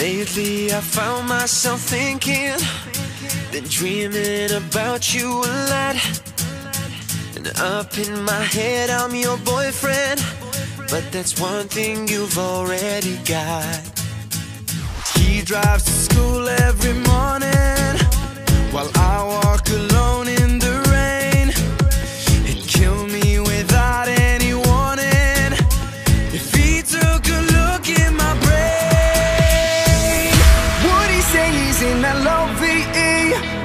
Lately I found myself thinking Been dreaming about you a lot. And up in my head I'm your boyfriend. But that's one thing you've already got. He drives to school every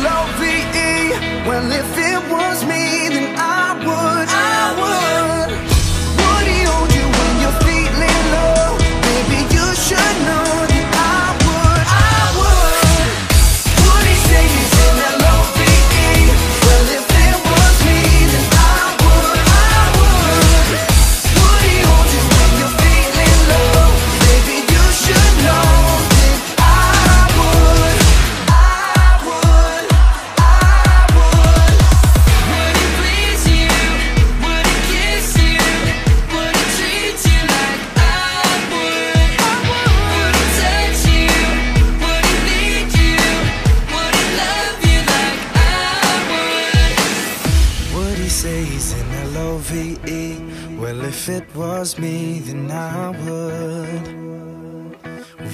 L-O-V-E Well, if it was me Well, if it was me, then I would.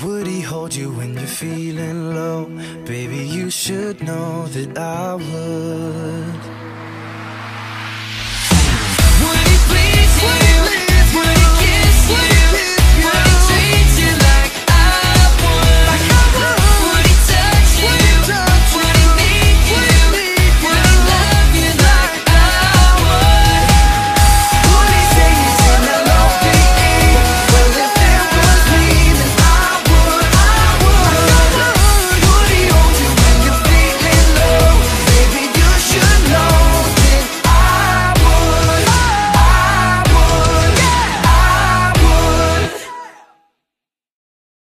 Would he hold you when you're feeling low? Baby, you should know that I would.